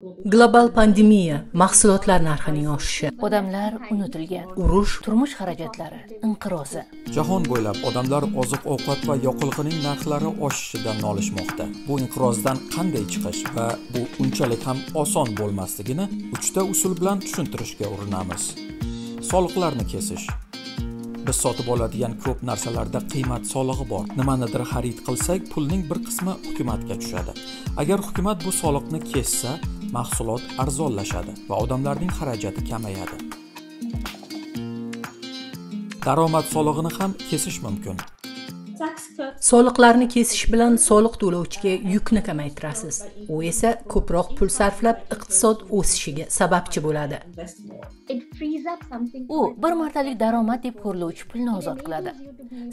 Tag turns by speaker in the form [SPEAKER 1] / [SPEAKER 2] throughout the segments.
[SPEAKER 1] global pandemiya mahsulotlar narxining oshishi.
[SPEAKER 2] Odamlar unutilgan.
[SPEAKER 1] Urush.
[SPEAKER 2] Turmush xarajatlari inqirozi.
[SPEAKER 3] Jahon bo'ylab odamlar oziq ovqat va yoqilg'ining narxlari oshishidan nolishmoqda. Bu inqirozdan qanday chiqish va bu unchalik ham oson bo'lmasligini uchta usul bilan tushuntirishga urinamiz. Soliqlarni kesish. Biz sotib oladigan ko'p narsalarda qiymat solig'i bor. Nimanidir xarid qilsak pulning bir qismi hukumatga tushadi. Agar hukumat bu soliqni kessa mahsulot arzonlashadi va odamlarning xarajati kamayadi. Daromad solig'ini ham kesish mumkin.
[SPEAKER 1] Soliqlarni kesish bilan soliq to'lovchiga yukni kamaytirasiz. U esa ko'proq pul sarflab iqtisod o'sishiga sababchi bo'ladi.
[SPEAKER 2] U bir martalik daromad deb ko'riluvchi pulni ozod qiladi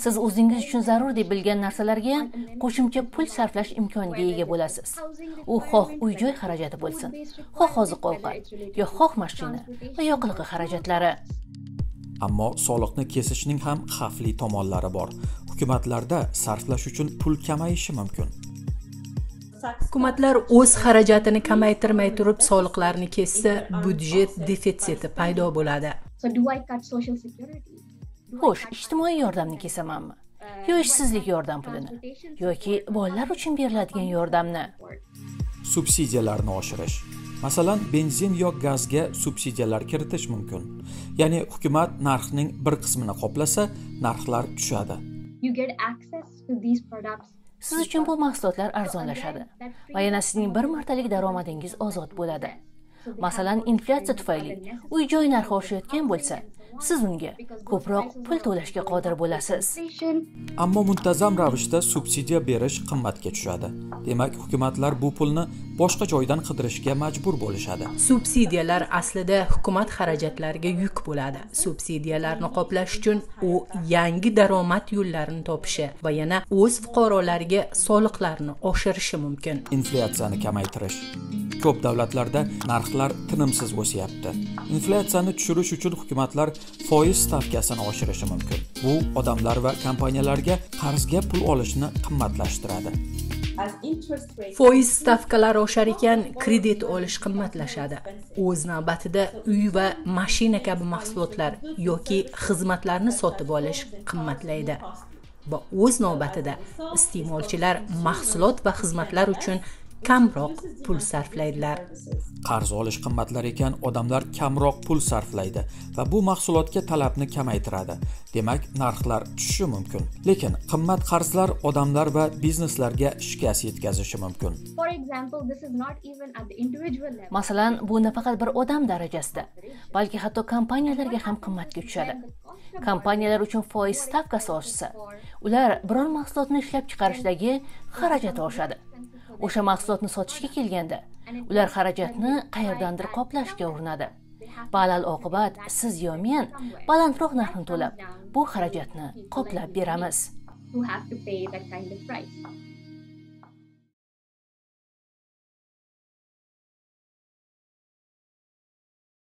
[SPEAKER 2] siz o'zingiz uchun zarur deb bilgan narsalarga ham qo'shimcha pul sarflash imkoniga ega bo'lasiz. U xoh uy joy xarajati bo'lsin xoh oziq ovqat yo xoh mashina va yoqilg'i xarajatlari.
[SPEAKER 3] Ammo soliqni kesishning ham xavfli tomonlari bor. Hukumatlarda sarflash uchun pul kamayishi mumkin.
[SPEAKER 1] Hukumatlar o'z xarajatini kamaytirmay turib soliqlarni kessa budjet defitsiti paydo bo'ladi
[SPEAKER 2] xo'sh ijtimoiy yordamni kesamanmi? Yo ishsizlik yordam pulini? Yoki bolalar uchun beriladigan yordamni?
[SPEAKER 3] Subsidiyalarni oshirish. Masalan benzin yo gazga subsidiyalar kiritish mumkin. Ya'ni hukumat narxning bir qismini qoplasa narxlar tushadi.
[SPEAKER 2] Siz uchun bu mahsulotlar arzonlashadi va yana sizning bir martalik daromadingiz ozod bo'ladi. Masalan inflyatsiya tufayli uy joy narxi oshayotgan bo'lsa siz unga ko'proq pul to'lashga qodir bo'lasiz.
[SPEAKER 3] Ammo muntazam ravishda subsidiya berish qimmatga tushadi. Demak hukumatlar bu pulni boshqa joydan qidirishga majbur bo'lishadi.
[SPEAKER 1] Subsidiyalar aslida hukumat xarajatlariga yuk bo'ladi. Subsidiyalarni qoplash uchun u yangi daromad yo'llarini topishi va yana o'z fuqarolariga soliqlarni oshirishi mumkin.
[SPEAKER 3] Inflyatsiyani kamaytirish ko'p davlatlarda narxlar tinimsiz o'syapti. Inflyatsiyani tushirish uchun hukumatlar foiz stavkasini oshirishi mumkin. Bu odamlar va kompaniyalarga qarzga pul olishni qimmatlashtiradi.
[SPEAKER 1] Foiz stavkalari oshar ekan kredit olish qimmatlashadi. O'z navbatida uy va mashina kabi mahsulotlar yoki xizmatlarni sotib olish qimmatlaydi. Va o'z navbatida iste'molchilar mahsulot va xizmatlar uchun kamroq pul sarflaydilar.
[SPEAKER 3] Qarz olish qimmatlar ekan odamlar kamroq pul sarflaydi va bu mahsulotga talabni kamaytiradi. Demak narxlar tushishi mumkin. Lekin qimmat qarzlar odamlar va bizneslarga shikast yetkazishi mumkin.
[SPEAKER 2] Masalan bu nafaqat bir odam darajasida balki hatto kompaniyalarga ham qimmatga tushadi. Kompaniyalar uchun foiz stavkasi oshsa ular biror mahsulotni ishlab chiqarishdagi xarajati oshadi o'sha mahsulotni sotishga kelganda ular xarajatni qayerdandir qoplashga urinadi. Balal oqibat siz yo men balandroq narxni to'lab bu xarajatni qoplab beramiz.